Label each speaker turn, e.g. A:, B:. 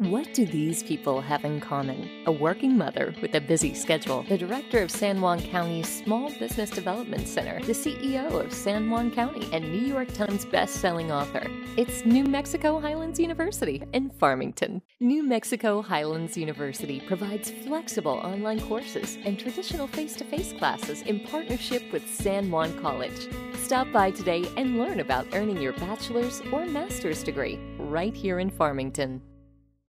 A: What do these people have in common? A working mother with a busy schedule, the director of San Juan County's Small Business Development Center, the CEO of San Juan County, and New York Times best-selling author. It's New Mexico Highlands University in Farmington. New Mexico Highlands University provides flexible online courses and traditional face-to-face classes in partnership with San Juan College. Stop by today and learn about earning your bachelor's or master's degree right here in Farmington.